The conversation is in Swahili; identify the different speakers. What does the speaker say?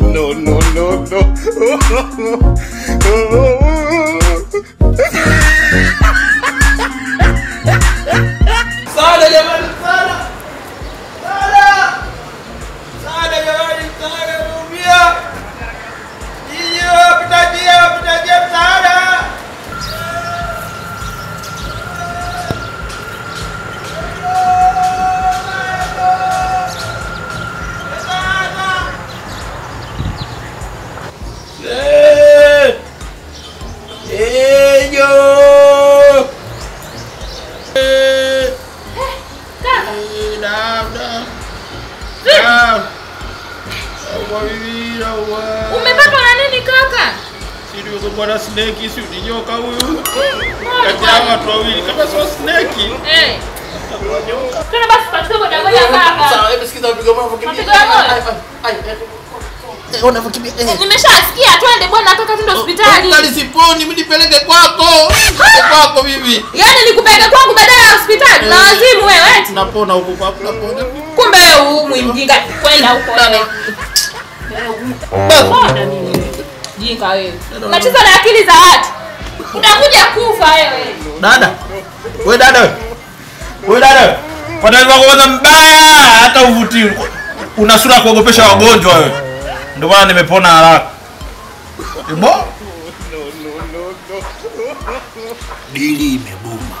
Speaker 1: no, no, no,
Speaker 2: no.
Speaker 3: umepatwa na nini kaka?
Speaker 2: Nimekumbwa snake, si ni huyu. Kati ya watu wawili kama sio snake.
Speaker 3: Eh, kaka.
Speaker 2: Sawa, hebu sikiza kimbia. Ai, Eh. Eh.
Speaker 3: Nimeshasikia twende bwana kaka twende hospitali.
Speaker 2: Hospitali siponi, mimi nipeleke kwako. Kwako bibi.
Speaker 3: Yaani nikupeleke kwangu badala ya hospitali na wazimu wewe.
Speaker 2: Napona huko kwako, napona.
Speaker 3: Kumbe wewe mjinga kwenda huko mimi? Jinga wewe. Unacheza na akili za watu. Utakuja kufa wewe.
Speaker 2: Dada. Wewe dada. wewe. Wewe dada. wewe. Kwa taarifa kwanza mbaya hata uvutii. Una sura kuogopesha wagonjwa wewe. Ndio maana nimepona haraka. Ibo?
Speaker 1: Dili imebuma.